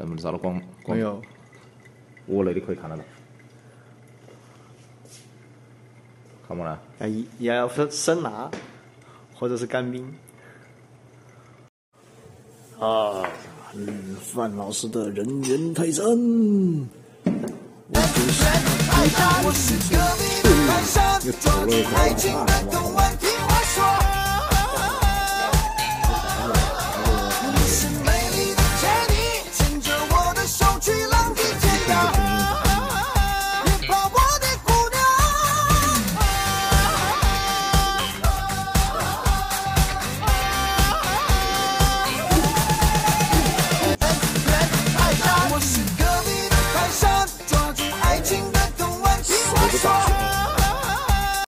能不能照到光光没？有，我那里可以看得到，看不啦？哎，也要分生拿，或者是干冰。啊，嗯，范老师的人猿泰山，我不是我是隔壁的泰山，走进爱情的动漫